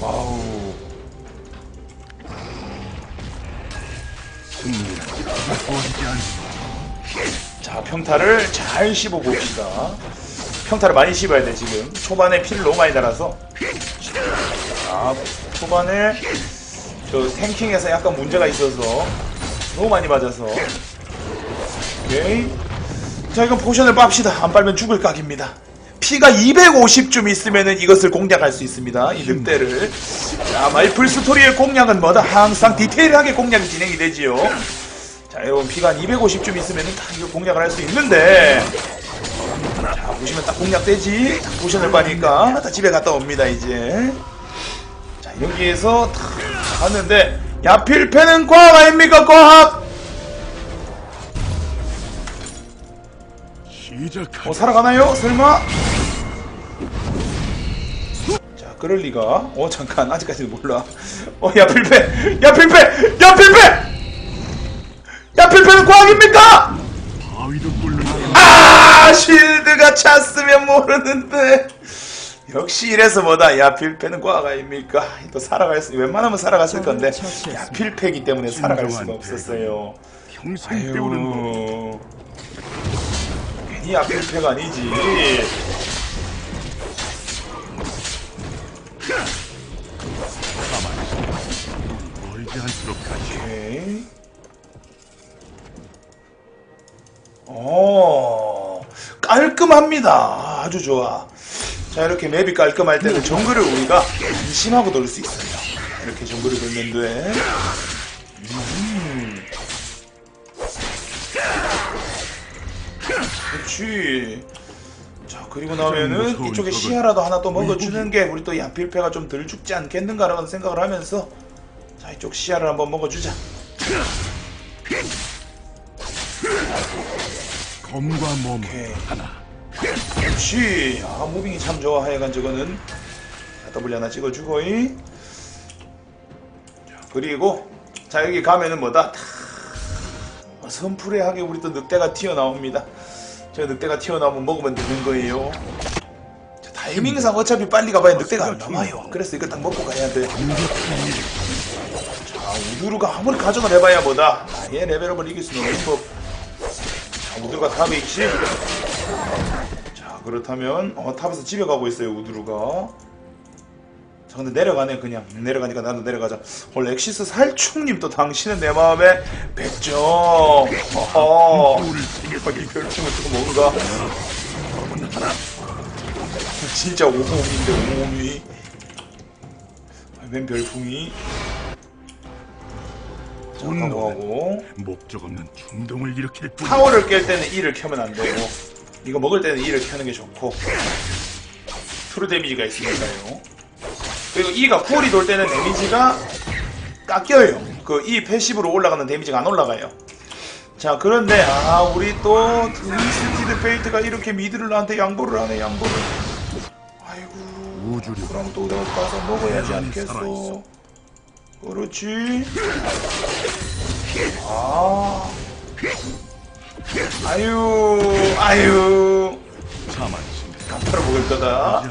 Wow. 자, 평타를 잘 씹어 봅시다. 평타를 많이 씹어야 돼, 지금. 초반에 피를 너무 많이 달아서. 자, 초반에 저 tanking에서 약간 문제가 있어서 너무 많이 맞아서. 오케이. 자, 이건 포션을 빱시다. 안 빨면 죽을 각입니다. 피가 250쯤 있으면은 이것을 공략할 수 있습니다. 이 늑대를. 자, 메이플 스토리의 공략은 뭐다? 항상 디테일하게 공략이 진행이 되지요. 자, 여러분 피가 한 250쯤 있으면은 다 이거 공략을 할 수 있는데. 자, 보시면 딱 공략되지. 딱 포션을 빠니까 다 집에 갔다 옵니다, 이제. 자, 여기에서 다 갔는데 야필패는 과학 아닙니까, 과학? 어, 살아가나요? 설마? 자, 그럴 리가. 어, 잠깐. 아직까지는 몰라. 어, 야, 필패! 야, 필패! 야, 필패! 야, 필패는 과학입니까? 아, 쉴드가 찼으면 모르는데. 역시 이래서 뭐다. 야, 필패는 과학 아닙니까? 또 살아갈 수, 웬만하면 살아갔을 건데. 야, 필패기 때문에 살아갈 수가 없었어요. 평생. 아유. 괜히 앞필패가 아니지. 오케이. 오, 깔끔합니다. 아주 좋아. 자, 이렇게 맵이 깔끔할 때는 정글을 우리가 안심하고 돌수 있어요. 이렇게 정글을 돌면 돼. 음. 그렇지. 자, 그리고 나면은 이쪽에 시야라도 하나 또 먹어주는 게 우리 또 양필패가 좀 덜 죽지 않겠는가라는 생각을 하면서 자, 이쪽 시야를 한번 먹어주자. 검과 몸 오케이. 하나. 그렇지. 아, 무빙이 참 좋아. 하여간 저거는. 자, W 하나 찍어주고, 이. 자, 그리고, 자, 여기 가면은 뭐다? 다 선풀이하게 우리 또 늑대가 튀어나옵니다. 저 늑대가 튀어나오면 먹으면 되는 거예요. 자, 타이밍상 어차피 빨리 가봐야 늑대가 안 남아요. 그래서 이거 딱 먹고 가야 돼. 자, 우두루가 아무리 가정을 해봐야 뭐다. 아예 레벨업을 이길 수는 없는 법. 자, 우두루가 탑에 있지? 자 그렇다면 어, 탑에서 집에 가고 있어요 우드루가. 자 근데 내려가네 그냥. 내려가니까 나도 내려가자. 원래 엑시스 살충님 또 당신은 내 마음에 뵙죠. 어허. 우를 세계적인 이 별풍은 또 뭔가. 진짜 오공인데 오공이. 웬 별풍이. 자 분노는 하고 목적 없는 충동을 일으킬 뿐. 타워를 깰 때는 E를 켜면 안 되고 이거 먹을 때는 E를 켜는 게 좋고. true damage가 있으니까요. 그리고 E가 cool이 돌 때는 damage가 깎여요. 그 E passive로 올라가는 damage가 안 올라가요. 자 그런데 아 우리 또 트위스티드 페이트가 이렇게 mid를 나한테 양보를 하네 양보를. 아이고. 우주를 그럼 또 내가 가서 먹어야지 않겠어. 그렇지. 아. 아유 아유. 강타로 먹을 거다.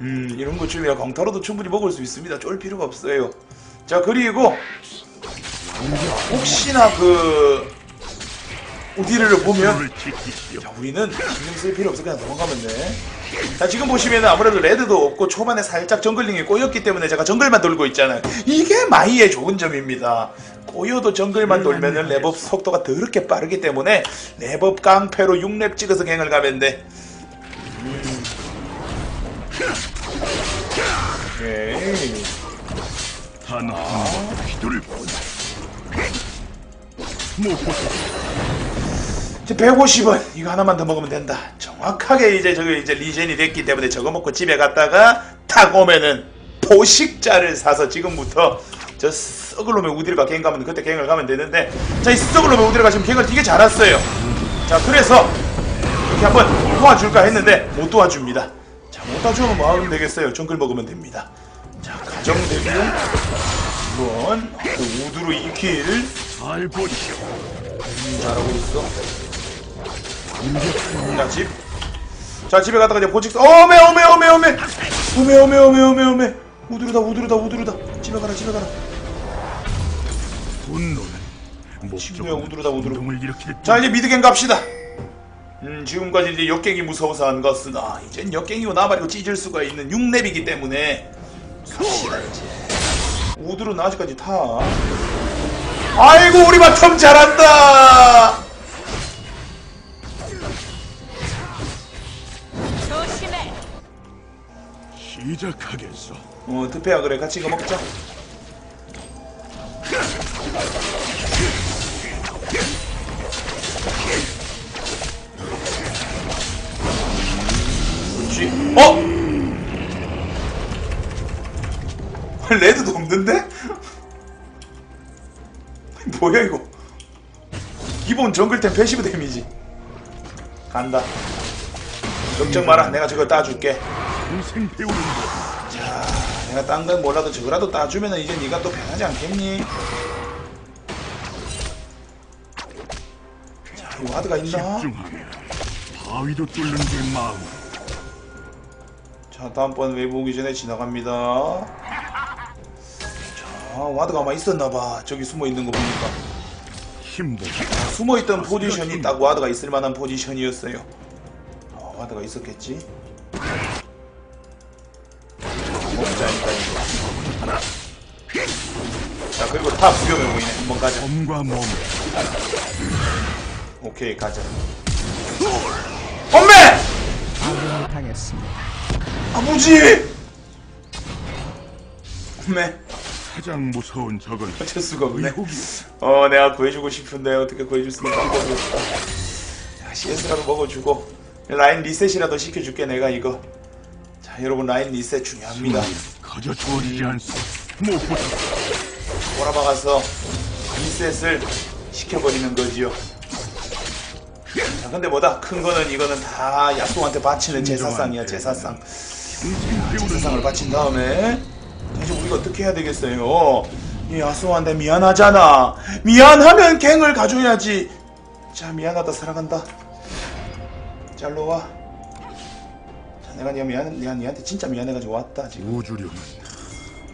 음 이런 것쯤이야 강타로도 충분히 먹을 수 있습니다. 쫄 필요가 없어요. 자 그리고 혹시나 그 우디르를 보면. 자, 우리는 신경 쓸 필요 없어 그냥 넘어가면 돼. 자, 지금 보시면 아무래도 레드도 없고 초반에 살짝 정글링이 꼬였기 때문에 제가 정글만 돌고 있잖아요. 이게 마이의 좋은 점입니다. 꼬여도 정글만 돌면은 렙업 속도가 더럽게 빠르기 때문에 렙업 깡패로 6렙 찍어서 gank을 가면 돼. 음. 오케이. 무엇보다 이제 150원 이거 하나만 더 먹으면 된다. 정확하게 이제 저기 이제 regen이 됐기 때문에 저거 먹고 집에 갔다가 탁 오면은 포식자를 사서 지금부터 저 썩을 놈의 우디르가 갱 가면 그때 갱을 가면 되는데 자 이 썩을 놈의 우디르가 지금 갱을 되게 잘 왔어요. 자 그래서 이렇게 한번 도와줄까 했는데 못 도와줍니다. 자 못 도와주면 뭐 하면 되겠어요. 정글 먹으면 됩니다. 자 가정 대비용 그 우드로 2킬 잘 보시오. 음, 잘하고 있어. 자, 집. 자, 집에 갔다가 이제 보직, 어메, 어메, 어메, 어메. 어메, 어메, 어메, 어메, 어메. 우두르다 우두르다 우두르다. 집에 가라 집에 가라. 분노는 친구야, 목적은 우두르다, 우두르. 운동을 일으킬 자 이제 미드갱 갑시다. 음 지금까지 이제 역갱이 무서워서 안 갔으나 이젠 역갱이고 나발이고 찢을 수가 있는 6렙이기 때문에. 갑시다 이제 우드는 아직까지 타 아이고 우리 바텀 잘한다 시작하겠어. 어 트페야 그래. 같이 이거 먹자. 그렇지. 어? red도 없는데? 뭐야 이거? 기본 정글템 passive damage. 간다. 걱정 마라. 내가 저걸 따줄게 평생 배우는 것. 내가 딴 건 몰라도 저거라도 따주면 은 이제 네가 또 변하지 않겠니? 자, 이 ward가 있나? 바위도 뚫는 게 마음. 자, 다음번 웨이브 오기 전에 지나갑니다. 자, ward가 아마 있었나봐. 저기 숨어 있는 거 보니까. 힘보다 숨어 있던 포지션이 딱 ward가 있을 만한 포지션이었어요. 어, ward가 있었겠지? 이거. 자, 그리고 다 부겸해 보이네. 한번 가자. 검과 몸. 오케이 가자 엄매! 당했습니다. 아버지! 엄매 가장 무서운 적은 어쩔 수가 없네. 어 내가 구해주고 싶은데 어떻게 구해줄 수는 방법이 없다 자 CS라도 먹어주고 라인 리셋이라도 시켜줄게 내가 이거 자 여러분 라인 리셋 중요합니다 거저 주어지지 않소. 무엇보다 돌아박아서 리셋을 시켜버리는 거지요 자 근데 뭐다 큰 거는 이거는 다 야수한테 바치는 제사상이야 제사상 배우는 제사상을 바친 다음에 자, 이제 우리가 어떻게 해야 되겠어요? 이 야수한테 미안하잖아. 미안하면 갱을 가져야지. 자 미안하다 사랑한다. 잘로 와. 자 내가 니 미안 내가 니한테 진짜 미안해가지고 왔다 지금. 우주령은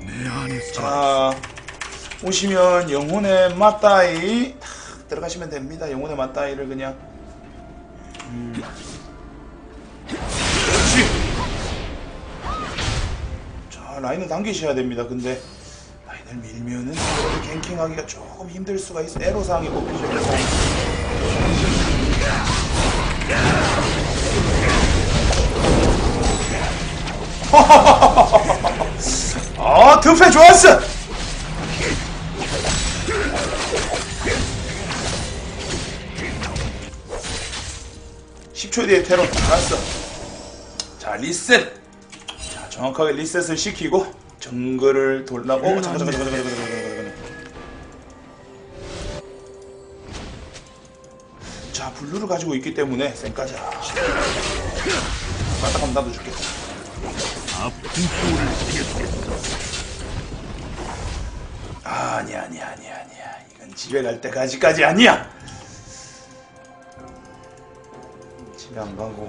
내 안에 서자 오시면 영혼의 맞다이 탁 들어가시면 됩니다. 영혼의 맞다이를 그냥. 음. 그렇지. 자 라인을 당기셔야 됩니다. 근데 라인을 밀면은 갱킹하기가 조금 힘들 수가 있어. 애로사항이 꼽히죠. 아 드페 좋았어. 10초 뒤에 테러 알았어. 자 리셋. 자 정확하게 리셋을 시키고 정글을 돌라. 어 잠깐 잠깐 잠깐 잠깐 잠깐 잠깐 잠깐. 자 블루를 가지고 있기 때문에 쌩까자. 맞다 하면 나도 줄게. 아픈 소를 지겠겠어. 아, 아니야 아니야. 이건 집에 갈 때까지까지 아니야. 집에 안 가고.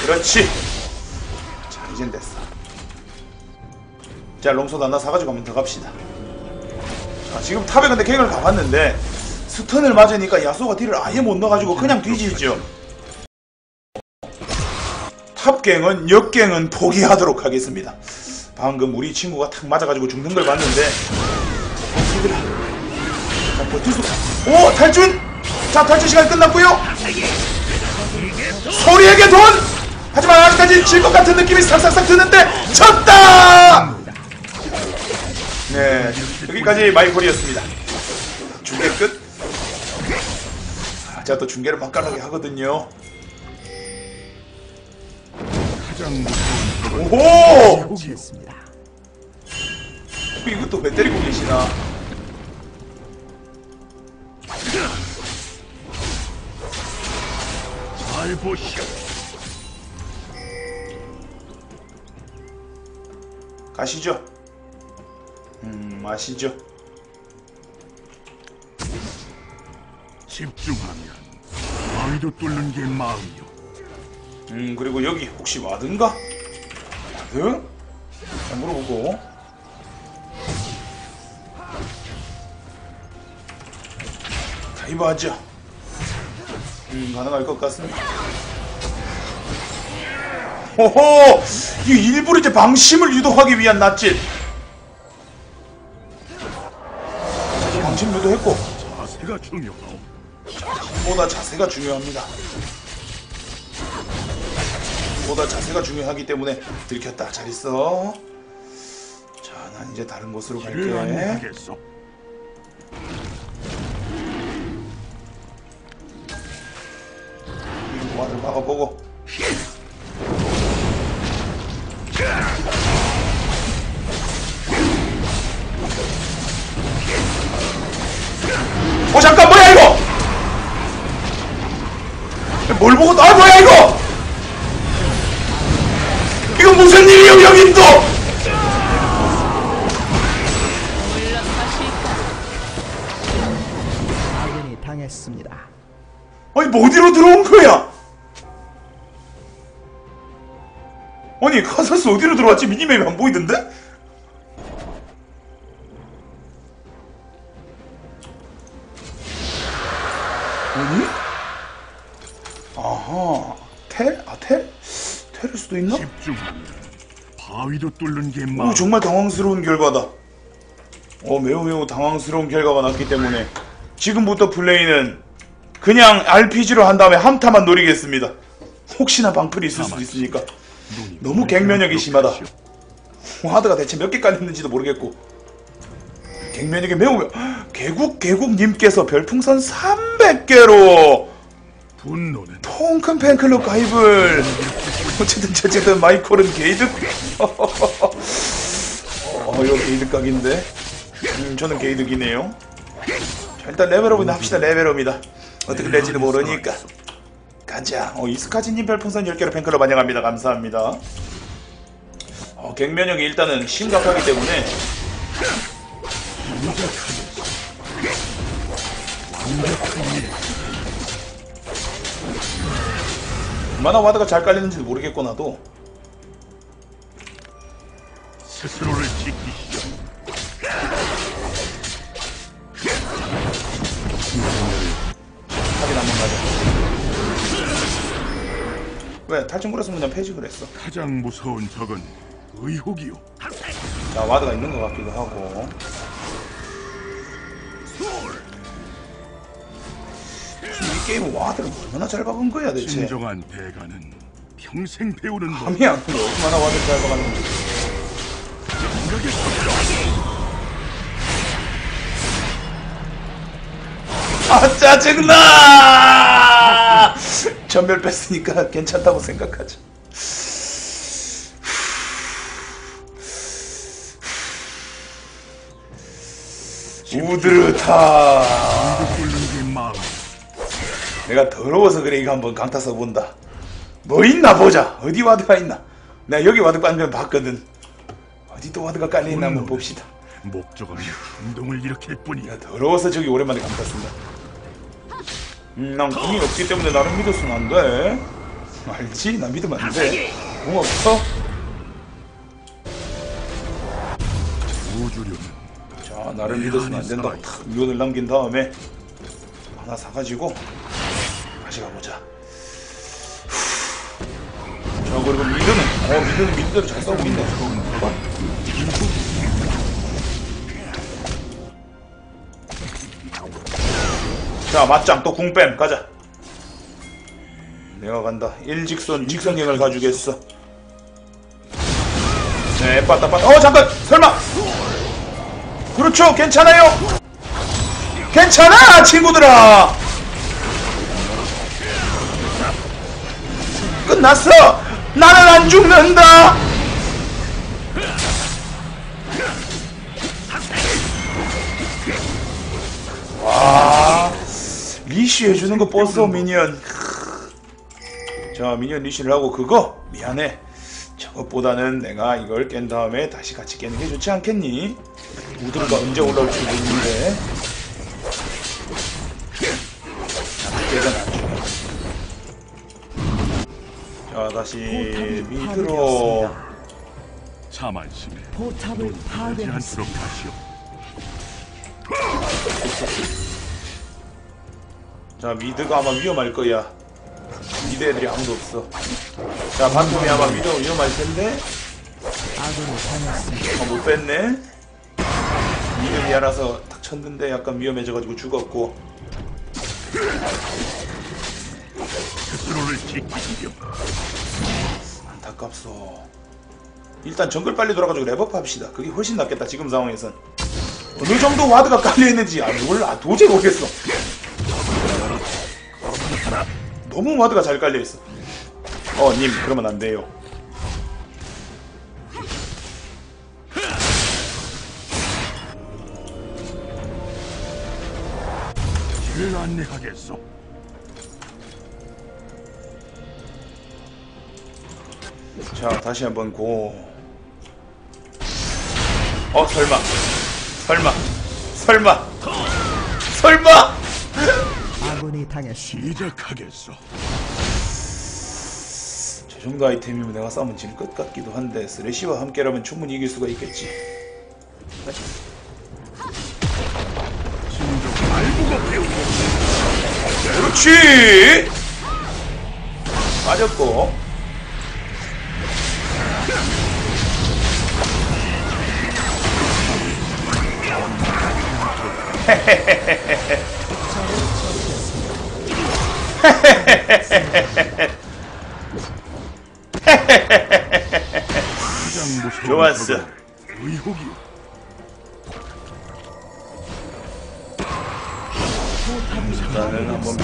그렇지. 자, 이젠 됐어. 자, 롱소도 하나 사가지고 한번 더 갑시다. 자, 지금 탑에 근데 갱을 가봤는데 스턴을 맞으니까 야소가 딜을 아예 못 넣어가지고 그냥 뒤지죠. 탑갱은 역갱은 포기하도록 하겠습니다. 방금 우리 친구가 탁 맞아가지고 죽는 걸 봤는데 얘들아 자, 버틸 수 오! 탈준! 자 탈준 시간 끝났고요 소리에게 돈! 하지만 아직까지 질 것 같은 느낌이 싹싹싹 드는데 졌다! 네 여기까지 마이콜이었습니다 중계 끝 아, 제가 또 중계를 맛깔나게 하거든요 가장 무서운 오호! 복했습니다. 이것도 왜 때리고 계시나 잘 보시오. 가시죠 음 아시죠 집중하면 바위도 뚫는 게 마음이요. 음 그리고 여기 혹시 ward인가? Ward? 자 물어보고 dive 하죠 음 가능할 것 같습니다 호호 이 일부러 이제 방심을 유도하기 위한 낯짓 방심 유도했고 자세가 중요하오. 보다 자세가 중요합니다. 보다 자세가 중요하기 때문에 들켰다. 잘 있어. 자, 난 이제 다른 곳으로 갈게. 안내하겠어. 이 와를 막아보고. 어 잠깐 뭐야 이거? 뭘 보고 아 뭐야 이거? 이거 무슨 일이에요 여긴 또? 아군이 당했습니다. 아니 뭐 어디로 들어온 거야? 아니 카사스 어디로 들어왔지? 미니맵이 안 보이던데? 아하 텔? 아 텔? 텔일 수도 있나? 집중하면 바위도 뚫는 게오 마음. 정말 당황스러운 결과다. 어 매우 매우 당황스러운 결과가 났기 때문에 지금부터 플레이는 그냥 RPG로 한 다음에 한타만 노리겠습니다. 혹시나 방풀이 있을 수도 있으니까 너무 갱면역이 심하다. 하드가 대체 몇 개 깔렸는지도 모르겠고 갱면역이 매우 개국 개국님께서 별풍선 300개로 분노는 통큰 팬클럽 가입을 어쨌든 어쨌든 마이콜은 게이드 어 이거 게이드 각인데? 음 저는 게이드기네요. 자 일단 레벨업이나 합시다 레벨업이다. 어떻게 될지도 모르니까. 가자. 어 이스카지님 별풍선 10개로 팬클럽 환영합니다. 감사합니다. 어 갱면역이 일단은 심각하기 때문에 얼마나 와드가 잘 깔리는지도 모르겠고 나도 스스로를 지키시오. 확인 한번 가자 왜 탈출구랬으면 그냥 폐지 그랬어 가장 무서운 적은 의혹이오. 자 와드가 있는 것 같기도 하고 게임은 ward를 얼마나 잘 박은 거야 대체? 진정한 대가는 평생 배우는 법. 감이 안 오네 얼마나 ward를 잘 박았는지. 아 짜증나! 전멸 뺐으니까 괜찮다고 생각하자 우드르타. 내가 더러워서 그래. 이거 한번 강타 써본다. 뭐 있나 보자. 어디 와드가 있나. 내가 여기 와드 방금 봤거든. 어디 또 와드가 깔려있나 한번 봅시다. 목적은 행동을 일으킬 뿐이야. 야 더러워서 저기 오랜만에 강타 쓴다. 음난 공이 없기 때문에 나를 믿어서는 안돼. 알지? 나 믿으면 안돼공 없어? 우주류는 자 나를 믿어서는 안 된다고 탁 미온을 남긴 다음에 하나 사가지고 다시 가보자. 자 그리고 미드는 어 미드는 미드대로 잘 싸우고 있네. 자 맞짱 또 궁뱀 가자. 내가 간다. 일직선 직선경을 가주겠어. 네 빠따 빠따. 어 잠깐! 설마! 그렇죠 괜찮아요! 괜찮아 친구들아 끝났어. 나는 안 죽는다. 와 leash 해주는 거 버스 minion. 자 미니언 리쉬를 하고 그거? 미안해. 저것보다는 내가 이걸 깬 다음에 다시 같이 깨는 게 좋지 않겠니? 우드가 언제 올라올지 모르는데 자 다시 미드로. 자만심에 포탑을 하지 파괴했습니다. 않도록 하시오. 자 mid가 아마 위험할 거야 mid 애들이 아무도 없어 자 bottom이 아마 mid 위험할 텐데. 아, 못 뺐네 mid 알아서 탁 쳤는데 약간 위험해져가지고 죽었고 스스로를 지키시오. 안타깝소. 일단 정글 빨리 돌아가지고 렙업 합시다. 그게 훨씬 낫겠다 지금 상황에선. 어느 정도 와드가 깔려있는지. 아 몰라 도저히 모르겠어. 너무 와드가 잘 깔려있어. 어 님 그러면 안 돼요. 길을 안내하겠소. 자 다시 한번 고. 어 설마. 설마. 설마. 설마. 아군이 당했습니다. 시작하겠소. 저 정도 아이템이면 내가 싸우면 질 것 같기도 한데 쓰레쉬와 함께라면 충분히 이길 수가 있겠지. 그렇지! 빠졌고 좋았어. 적은 의혹이오. 일단은 한번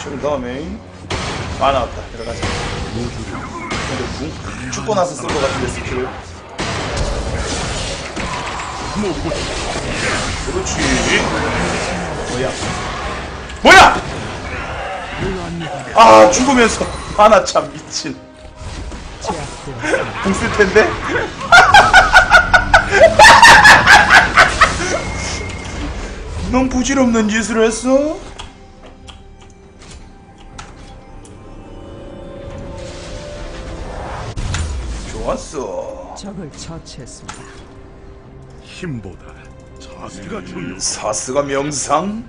준 다음에 아 나왔다. 들어가자. 근데 죽고 나서 쓸 것 같은데 스킬을 모고 그렇지 뭐야 뭐야. 아 죽으면서 하나 참 미친 제압되었습니다. 궁쓸 텐데 넌 부질없는 짓을 했어? 좋았어 적을 처치했습니다. 힘보다 자세가 중요. 사스가 명상?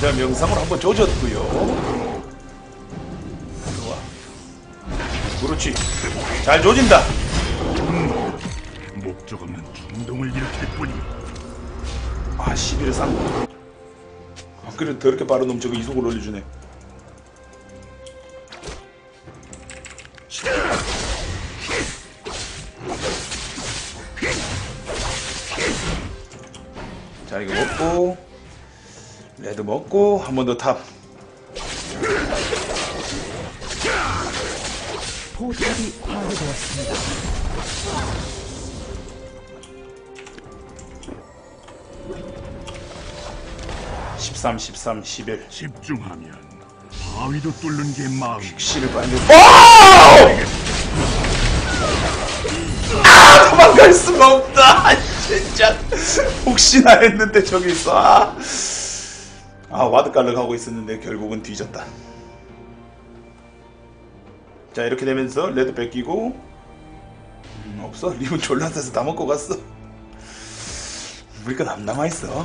자 명상을 한번 조졌고요. 좋아 그렇지. 잘 조진다. 목적 없는 충동을 일으킬 뿐이오. 아 11을 쌍 아, 그래 더럽게 빠른 놈 저거 이속을 올려주네 자 이거 먹고 red 먹고 한 번 더 top 포탑이 파괴되었습니다. 13, 13, 11 집중하면 바위도 뚫는 게 마음. 씨를 빨리 오! 아 도망갈 수가 없다 진짜 혹시나 했는데 저기 있어. 아, 아 ward 깔러 가고 있었는데 결국은 뒤졌다. 자 이렇게 되면서 red 뺏기고 음, 없어. 리븐 졸라 세서 다 먹고 갔어. 우리가 남 남아있어.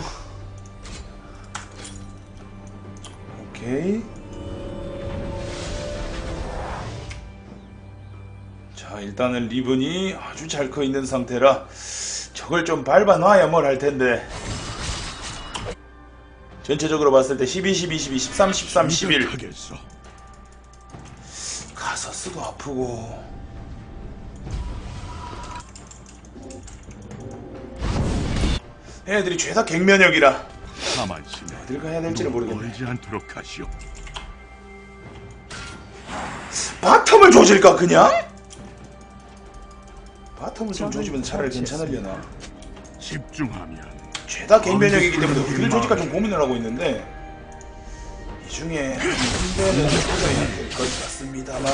오케이. 자 일단은 리븐이 아주 잘 커 있는 상태라 저걸 좀 밟아놔야 뭘 할 텐데 전체적으로 봤을 때 12, 12, 12, 13, 13, 11 시작하겠소. 가서스도 아프고 얘네들이 죄다 갱면역이라 어딜 가야 될지를 모르겠네 멀지 않도록 하시오. 바텀을 조질까 그냥? 바텀을 좀 조지면 차라리 괜찮으려나? 집중하면 죄다 갱변력이기 때문에 어디를 조질까 좀 고민을 하고 있는데 이 중에 한 대는 찾아야 될것 같습니다만.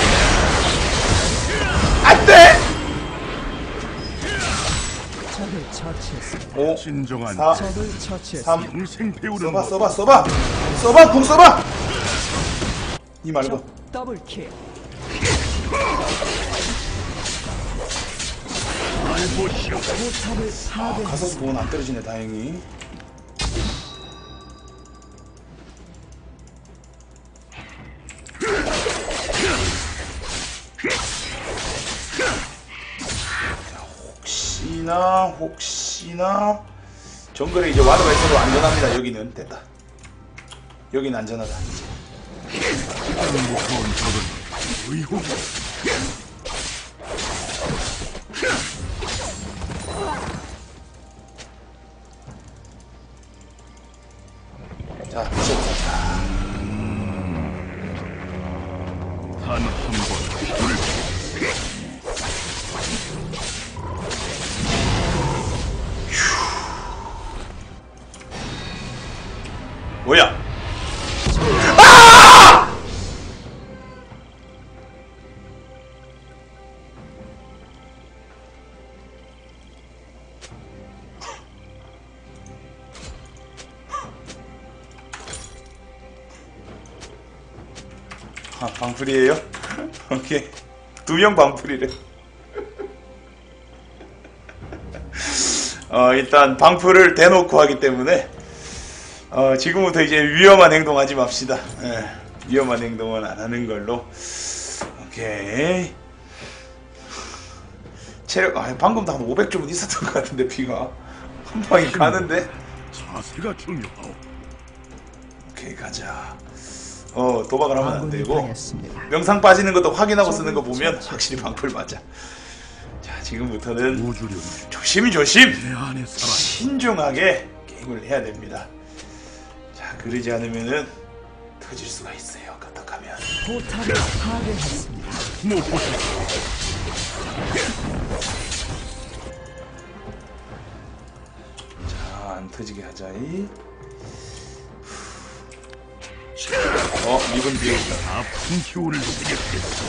안돼! 적을 처치했습니다. 5 진정한 4 적을 처치했습니다. 3 평생 배우는 써봐 법. 써봐 써봐 써봐 궁 써봐 이 말고 적 더블킬. 날 보시오. 포탑을 파괴. 가서 보면 안 떨어지네 다행히 혹시나 혹시나 정글에 이제 와드가 있어도 안전합니다 여기는 됐다 여기는 안전하다 이제. 자 미쳤다 단한 번. 불. 아, 방풀이에요? 오케이. 두명 방풀이래. 어, 일단 방풀을 대놓고 하기 때문에 어, 지금부터 이제 위험한 행동하지 맙시다. 예, 위험한 행동은 안 하는 걸로. 오케이. 체력, 아, 방금도 한 500점은 있었던 것 같은데, 피가. 한 방이 가는데? 자세가 중요하오. 오케이, 가자. 어, 도박을 하면 안 되고. 당했습니다. 명상 빠지는 것도 확인하고 쓰는 거 보면 확실히 방풀 맞아. 자, 지금부터는 조심조심! 신중하게 게임을 해야 됩니다. 자, 그러지 않으면은 터질 수가 있어요. 까딱하면. 포탑을 파괴했습니다. 못 보셨어. 자, 안 터지게 하자이. 어, 뒤에 있다. 아픈 기운을 느꼈겠어.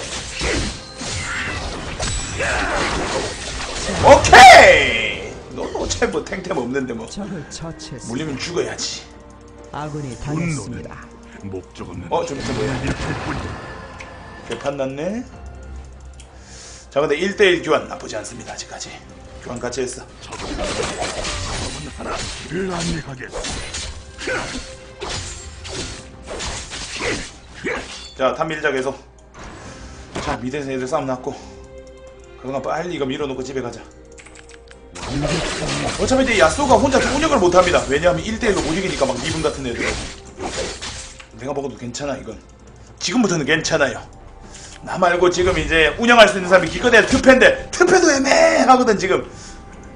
오케이! 너도 어차피 뭐 탱템 없는데 뭐. 적을 처치했습니다. 물리면 죽어야지. 아군이 당했습니다. 목적 없는 어, 저 밑에 뭐야? 개판 났네. 자, 근데 1대1 교환 나쁘지 않습니다. 아직까지. 교환 같이 했어. 적은 하나 길을 안내하겠어. 자, top 밀자 계속. 자, mid에서 애들 싸움 났고. 그동안 빨리 이거 밀어놓고 집에 가자. 어차피 이제 야쏘가 혼자 운영을 못합니다. 왜냐하면 1대1로 못 이기니까 막 리븐 같은 애들은. 내가 먹어도 괜찮아, 이건. 지금부터는 괜찮아요. 나 말고 지금 이제 운영할 수 있는 사람이 기껏해야 트페인데, 트페도 애매하거든, 지금.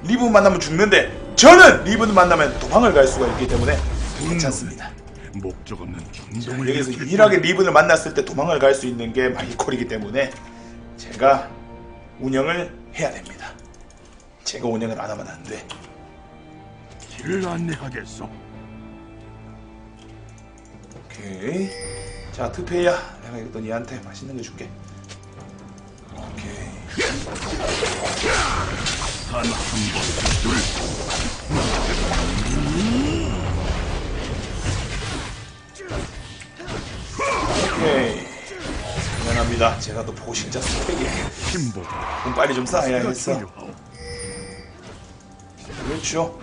리븐 만나면 죽는데, 저는 리븐 만나면 도망을 갈 수가 있기 때문에 괜찮습니다. 목적 없는 충동을 여기서 유일하게 리븐을 만났을 때 도망을 갈 수 있는 게 마이콜이기 때문에 제가 운영을 해야 됩니다. 제가 운영을 안 하면 안 돼. 길을 안내하겠어. 오케이. 자, 투페이야. 내가 이거 니한테 맛있는 거 줄게. 오케이. 단한 번, 둘, 오케이. 미안합니다. 제가 또 보신자 스펙이 좀 빨리 좀 쌓아야 가 했어. 그렇죠.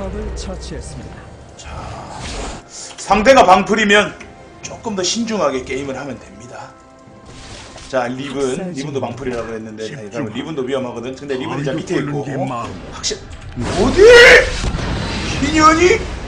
적을 처치했습니다. 상대가 방풀이면 조금 더 신중하게 게임을 하면 됩니다. 자, 리븐, 리븐도 방풀이라고 자, 그러면 리븐도 위험하거든. 근데 리븐이 자 밑에 있고. 확실 어디? 신현이?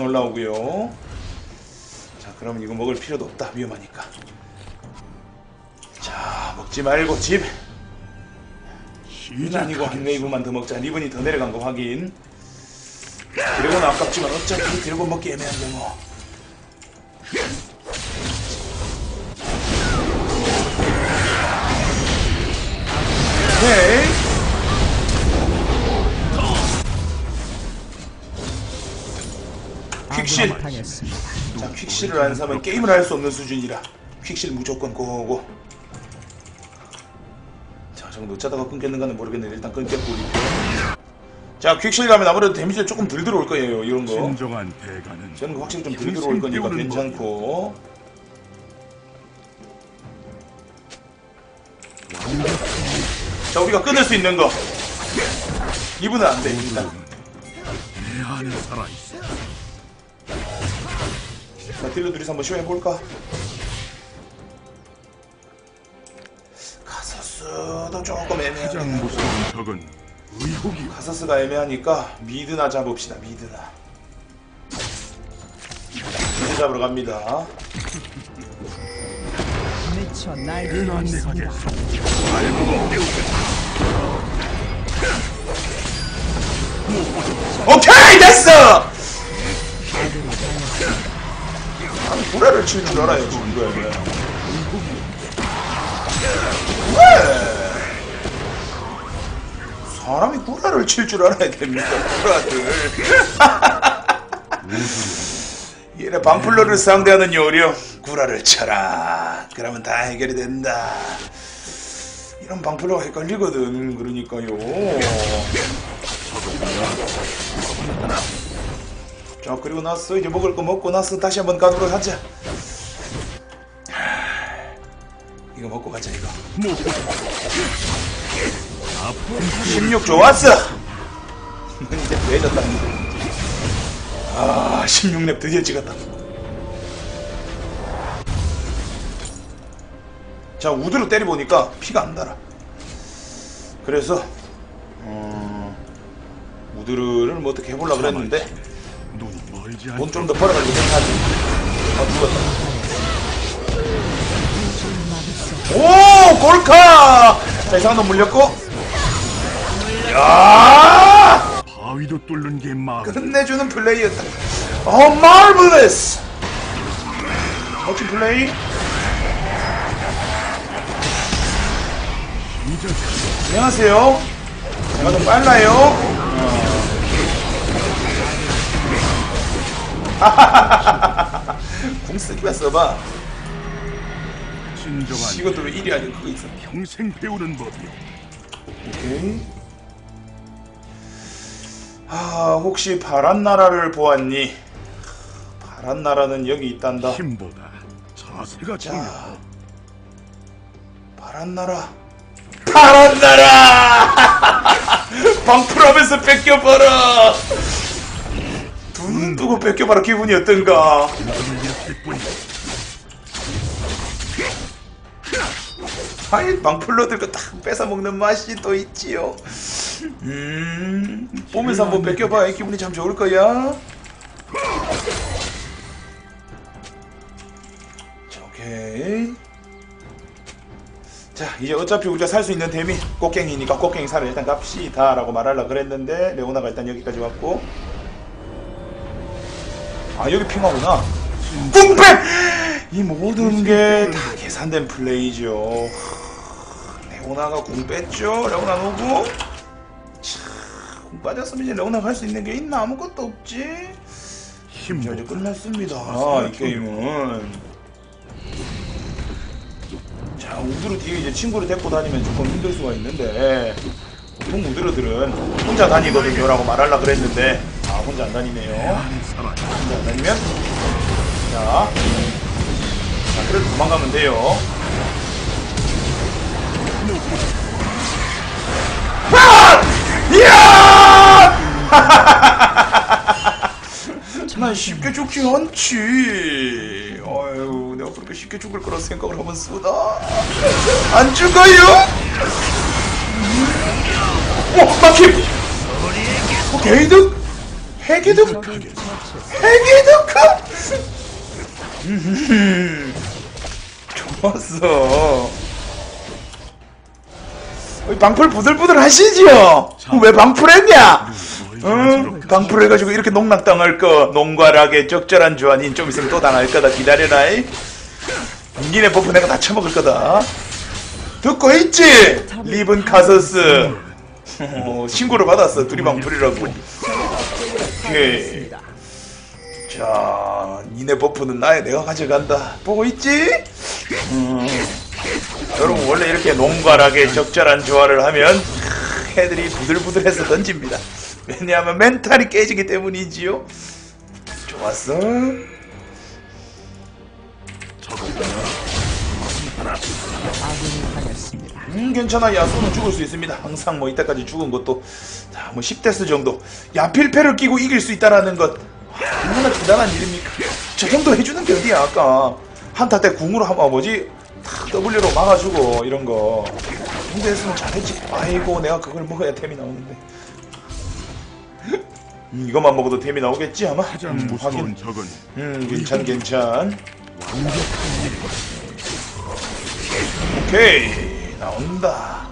안 올라오고요. 자 그러면 이거 먹을 필요도 없다. 위험하니까. 자 먹지 말고 집. 립은 아니고 한 웨이브만 더 먹자. 리븐이 더 내려간 거 확인. 드래곤은 아깝지만 어차피 드래곤 먹기 애매한데 뭐 자 퀵실을 안 사면 게임을 할 수 없는 수준이라 퀵실 무조건 고고 자 저거 놓자다가 끊겠는가는 모르겠는데 일단 끊겠고 리뷰 자 퀵실 가면 아무래도 데미지가 조금 덜 들어올 거예요 이런 거. 진정한 대가는 저는 확실히 좀 덜 들어올 거니까 괜찮고. 자 우리가 끊을 수 있는 거. 이분은 안 돼 일단. 내 안에 살아있어. 자 딜러 둘이서 한번 시험해볼까? 가서스도 조금 무서운 적은 의혹이 가사스가 애매하니까 미드나 잡읍시다 미드나. 미드 잡으러 갑니다. 미쳐 날뛰고 있습니다. 안내하겠어. 오케이 됐어 아니 구라를 칠줄 알아요 지금 이거에 왜? 사람이 구라를 칠 줄 알아야 됩니까 구라들. 얘네 방플러를 상대하는 요령 구라를 쳐라. 그러면 다 해결이 된다. 이런 방플러가 헷갈리거든 그러니까요 그리고 나서 이제 먹을 거 먹고 나서 다시 한번 가도록 하자. 하, 이거 먹고 가자 이거. 16 좋았어! 이제 빼졌다 아 16렙 드디어 찍었다. 자 우드로 때려 보니까 피가 안 달아. 그래서 음, 우드를 뭐 어떻게 해보려고 그랬는데. 돈 좀 더 벌어가지고 생각하지 아 죽었다. 오 골카! 자 이상한 놈 물렸고. 야! 바위도 뚫는 게 마음. 끝내주는 플레이였다. 어 마르블레스 멋진 플레이. 안녕하세요. 제가 좀 빨라요 궁 쓰기만 써봐 진정한 이것도 왜 1이 아니고 그거 있어 평생 배우는 법이요. 오케이. 아, 혹시 파란 나라를 보았니? 파란 나라는 여기 있단다. 힘보다 자세가 중요. 자, 파란 나라. 파란 나라! 방풀하면서 뺏겨봐라! 돈 두고 뺏겨봐라 기분이 어떤가? 뿐. 아이 방풀러들도 딱 뺏어먹는 맛이 또 있지요. 음, 보면서 한번 뺏겨봐. 기분이 참 좋을 거야. 자, 오케이. 자, 이제 어차피 우리가 살 수 있는 템이 꽃갱이니까 꽃갱이 살을 일단 갑시다 라고 말하려고 그랬는데 레오나가 일단 여기까지 왔고 아 여기 핑하구나. 뿡뺑! 이 모든 게 다 계산된 플레이죠. 레오나가 궁 뺐죠? 레오나 오고 참, 궁 빠졌으면 이제 레오나가 할수 있는 게 있나? 아무것도 없지? 자 이제 끝났습니다. 아, 이 게임은. 자 우드로 뒤에 이제 친구를 데리고 다니면 조금 힘들 수가 있는데 보통 우드로들은 혼자 다니거든요 라고 말하려고 그랬는데 아 혼자 안 다니네요 다니면 자, 자 그래도 도망가면 돼요 아! 이야! 난 쉽게 죽지 않지. 아유, 내가 그렇게 쉽게 죽을 거라 생각을 하면 쓰다. 안 죽어요? 오, 막힘! 어, 게이득? 해기득? 좋고 좋았어. 어, 방풀 부들부들 하시지요? 왜 방풀했냐? 응? 방풀 해가지고 이렇게 농락당할 거 농괄하게 적절한 조안인 좀 있으면 또 당할 거다. 기다려라 이. 니네 버프 내가 다 처먹을 거다. 듣고 있지? 리븐 카서스. 어, 신고를 받았어 둘이 방풀이라고. 오케이 자, 니네 버프는 나의 내가 가져간다. 보고 있지? 음. 여러분 원래 이렇게 농괄하게 적절한 조화를 하면 애들이 부들부들해서 던집니다. 왜냐하면 멘탈이 깨지기 때문이지요. 좋았어. 음 괜찮아 야수는 죽을 수 있습니다 항상 뭐 이때까지 죽은 것도 자 뭐 10데스 정도 야필패를 끼고 이길 수 있다라는 것 대단한 일입니까? 저 정도 해주는 게 어디야 아까. 한타 때 궁으로 한번 뭐지? 탁 W로 막아주고 이런 거. 정도 했으면 잘했지 아이고 내가 그걸 먹어야 템이 나오는데. 음, 이것만 먹어도 템이 나오겠지 아마? 음, 확인. 음 괜찮 괜찮. 오케이. 나온다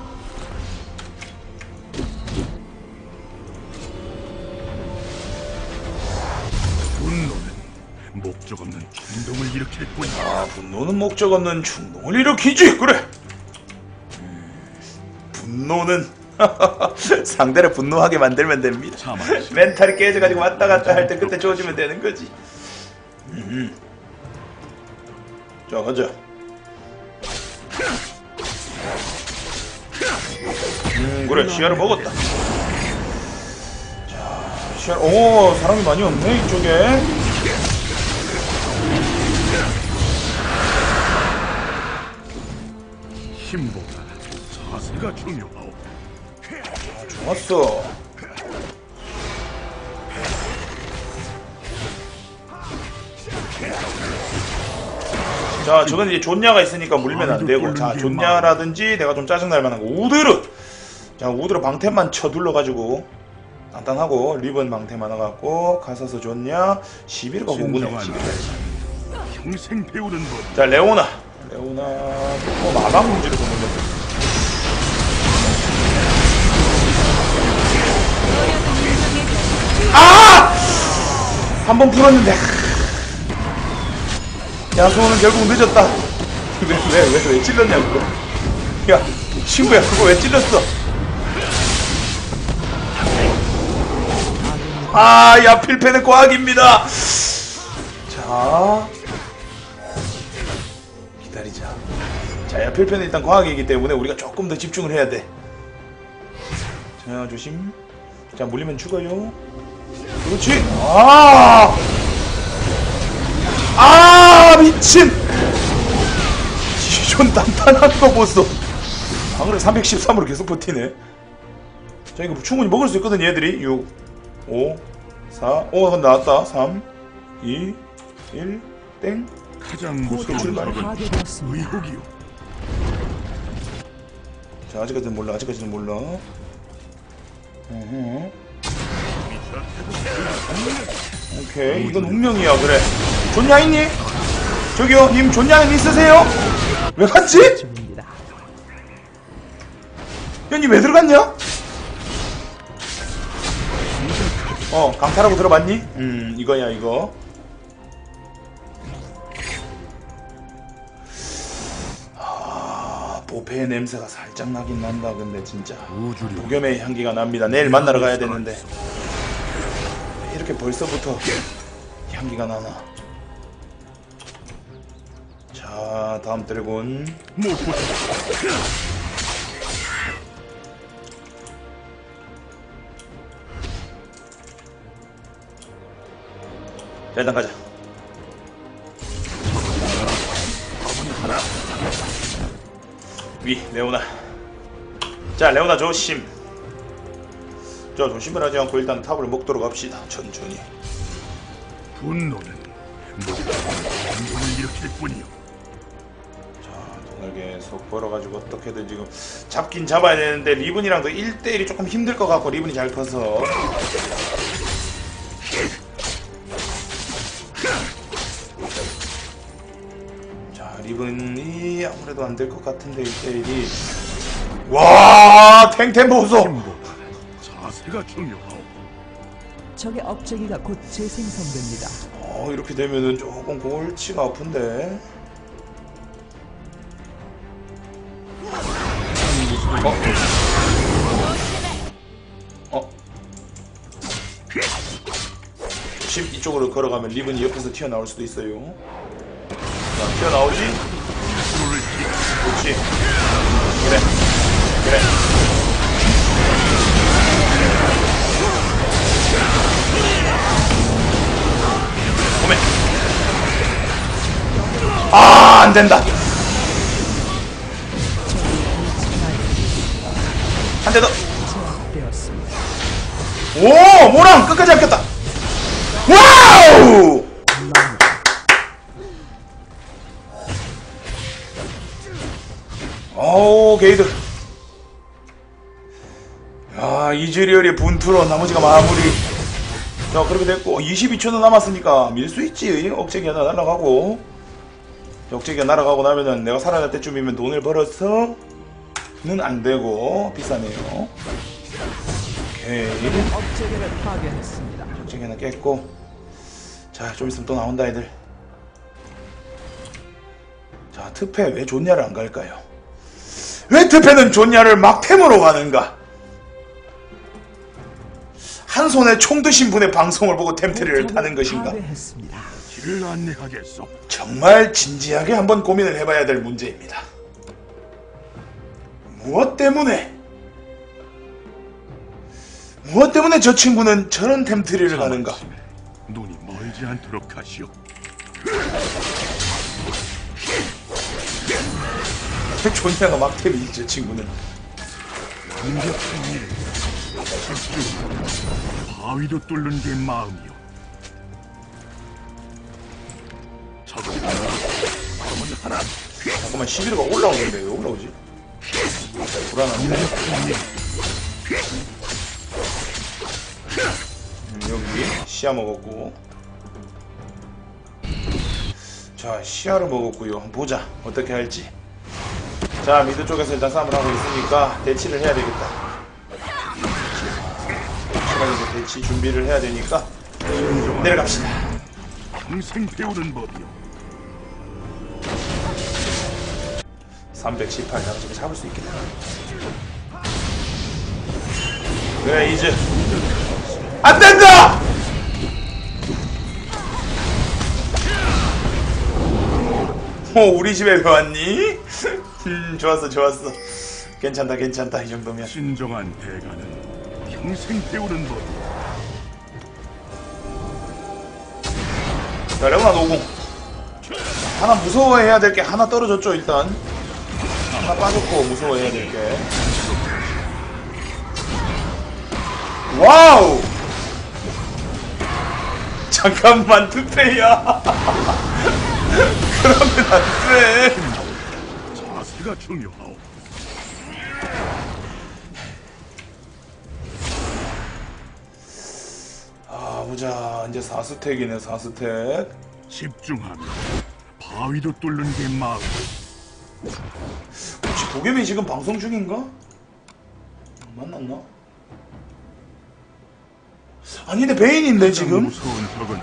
목적 없는 충동을 일으킬 뿐이야. 아 분노는 목적 없는 충동을 일으키지 그래 음, 분노는 상대를 분노하게 만들면 됩니다. 멘탈이 깨져가지고 왔다 갔다 할 때 그때 좋아지면 되는 거지 음. 자 가자 음 그래 시야를 먹었다 자 시야 오 사람이 많이 없네 이쪽에 힘보다 자세가 중요하오. 좋았어. 자, 저건 이제 존냐가 있으니까 물리면 안 되고, 자, 존냐라든지 내가 좀 짜증날 만한 거, 우드르! 자, 우드르 방템만 쳐 둘러가지고, 단단하고, 리본 방템 하나 갖고, 가서서 존냐, 11가 공군해, 진정한 11. 평생 배우는 법. 자, 레오나. 레오나, 어, 마방 문제를 보는 거. 아! 한 번 풀었는데. 야, 소원은 결국 늦었다. 왜, 왜, 왜, 왜 찔렀냐, 그거. 야, 친구야, 그거 왜 찔렀어? 아, 야, 필패는 과학입니다. 자. 자, 야, 필패는 일단 과학이기 때문에 우리가 조금 더 집중을 해야 돼. 자, 조심. 자, 물리면 죽어요. 그렇지. 아! 아, 미친! 기존 단단한 거 보소. 방어를 313으로 계속 버티네. 자, 이거 충분히 먹을 수 있거든, 얘들이. 6, 5, 4, 5, 나왔다. 3, 2, 1, 땡. 가장 무서운 출발. 적은. 의혹이오. 자, 아직까지는 몰라, 아직까지는 몰라. 오케이, 이건 운명이야, 그래. 있니? 저기요, 님 존냐 있으세요? 왜 갔지? 중입니다. 야, 니왜 들어갔냐? 어, 강타라고 들어봤니? 음, 이거야, 이거. 아, 보페의 냄새가 살짝 나긴 난다, 근데 진짜. 우주류 도겸의 향기가 납니다. 내일 만나러 가야 되는데. 왜 이렇게 벌써부터 향기가 나나? 자, 다음 드래곤. 자, 일단 가자. 위 레오나. 자 레오나 조심. 자 조심을 하지 않고 일단 탑을 먹도록 합시다 천천히. 분노는 분노를 일으킬 뿐이요. 자 동날개 속 벌어가지고 어떻게든 지금 잡긴 잡아야 되는데 리븐이랑도 1대1이 조금 힘들 것 같고 리븐이 잘 커서. 자 리븐이 아무래도 안 될 것 같은데 1대1이 와 탱탱 보소 자세가 중요하오. 적의 업적이가 곧 재생성됩니다. 어 이렇게 되면은 조금 골치가 아픈데 어? 어? 집 이쪽으로 걸어가면 리븐이 옆에서 튀어나올 수도 있어요 자 튀어나오지? 그래. 오메. 아 안 된다. 한 대더. 제압되었습니다. 오 모랑 끝까지 잡겠다. wow! 오 개이득 야 이즈리얼의 분투로 나머지가 마무리. 자 그렇게 됐고 22초는 남았으니까 밀 수 있지. 억제기가 날아가고. 억제기가 날아가고 나면은 내가 살아날 때쯤이면 돈을 벌어서 는 안 되고 비싸네요. 오케이. 업적을 파괴했습니다. 하나 깼고. 자 좀 있으면 또 나온다 애들. 자 특패 왜 좋냐를 안 갈까요? 왜 특패는 좋냐를 막템으로 가는가 한 손에 총 드신 분의 방송을 보고 템트리를 타는 것인가. 길을 안내하겠소. 정말 진지하게 한번 고민을 해봐야 될 문제입니다 무엇 때문에 무엇 때문에 저 친구는 저런 템트리를 가는가 눈이 멀지 않도록 하시오. 존냐가 막템이지 저 친구는 완벽한 일. 바위도 뚫는 게 마음이오. 적은 하나, 검은 하나. 잠깐만 11호가 올라오는데 왜 올라오지? 불안한데 음, 여기 시야 먹었고 자 시야를 먹었고요 한번 보자 어떻게 할지 자 미드 쪽에서 일단 싸움을 하고 있으니까 대치를 해야 되겠다 대치 준비를 해야 되니까 내려갑시다 평생 배우는 법이오. 318 장점을 잡을 수 있겠다. 그래 이제 안 된다. 어 우리 집에 왜 왔니? 음 좋았어 좋았어. 괜찮다 괜찮다 이 정도면. 진정한 대가는 평생 배우는 법 자 레오나 no궁. 하나 무서워해야 될 게 하나 떨어졌죠 일단. 하나 빠졌고 무서워해야 될 게. wow! 잠깐만 트페야. 그러면 안 돼. 자세가 중요하오. 보자 이제 4스택이네 4스택. 집중하면 바위도 뚫는 게 마음. 혹시 도겸이 지금 방송 중인가? 만났나? 아닌데 베인인데 지금? 무서운 적은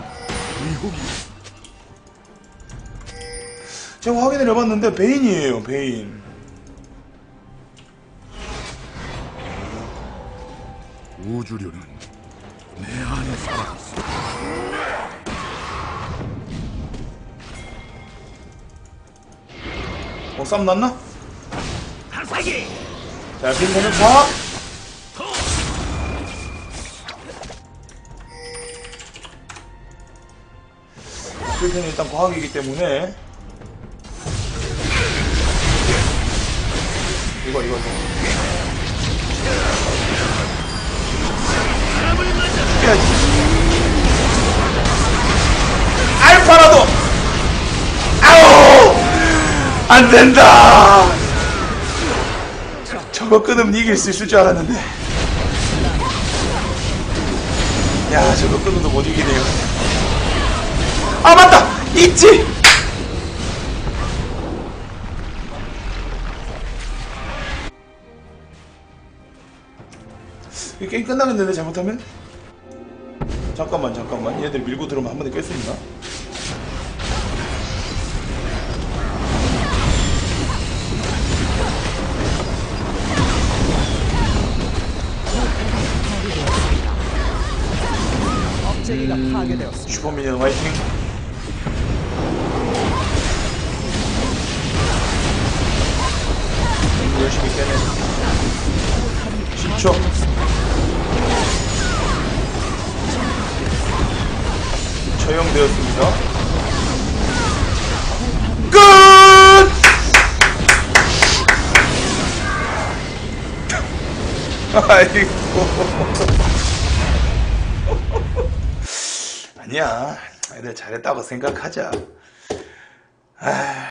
제가 확인을 해봤는데 베인이에요 베인 우주류는 내 안에 살아있어. 어 싸움 났나? 자 빈대는 과학 빈대는 일단 과학이기 때문에 이거 이거 이거 지켜야지. 알파라도. 아우! 안된다. 저거 끊으면 이길 수 있을 줄 알았는데. 야 저거 끊어도 못 이기네요. 아 맞다! 있지! 이 게임 끝나겠는데 잘못하면? 잠깐만 잠깐만 얘들 밀고 들어오면 한 번에 깰 수 있나? 파괴되었습니다. 슈퍼미니언 화이팅 열심히 깨네 10초 처형되었습니다. 끝! 아이고. 아니야. 애들 잘했다고 생각하자